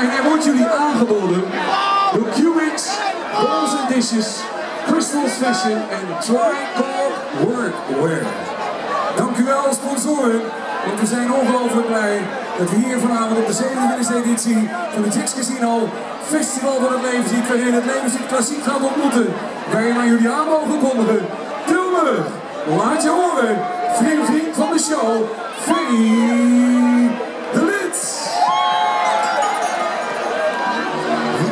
en hij wordt jullie aangeboden door Cubix, Balls and Dishes, Crystals Fashion en Tricorp Workwear. Dank u wel sponsoren, want we zijn ongelooflijk blij dat we hier vanavond op de 27e editie van het Jix Casino Festival van het Levenslied, waarin het Levenslied klassiek gaat ontmoeten, waarin wij jullie aan mogen kondigen. Tilburg, laat je horen, vriend, vriend van de show,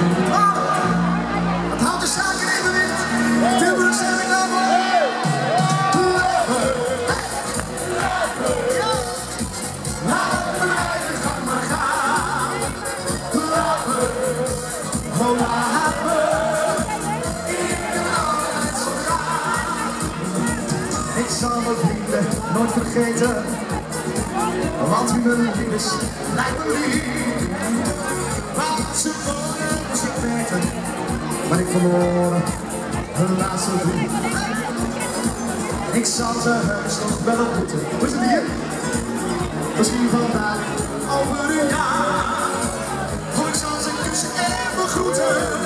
me. Ik zal mijn vrienden nooit vergeten. Want me lief is, lijkt me lief. Maar ik verloren hun laatste vriend. Ik zal ze heus nog wel ontmoeten. Hoe is het hier? Misschien vandaag over een jaar. Of ik zal ze kussen en begroeten.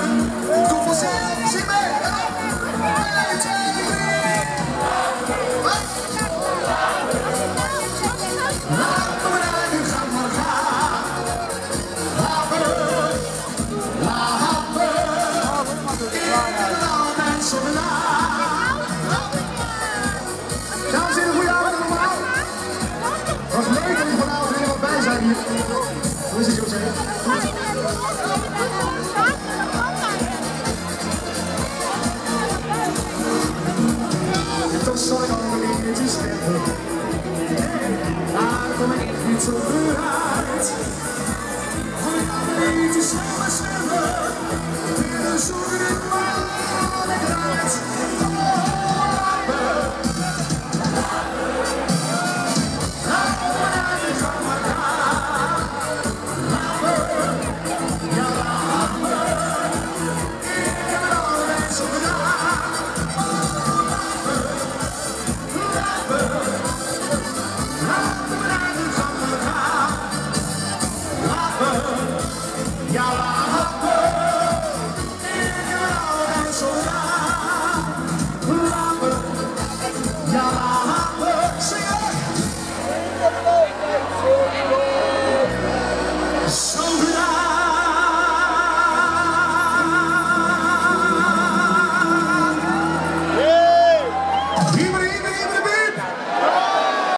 Het, ik al een liedje stemmen. Daar kom ik niet zo uit. Gooi alle liedjes sneller zwemmen. Willen zoeken in maar Y'all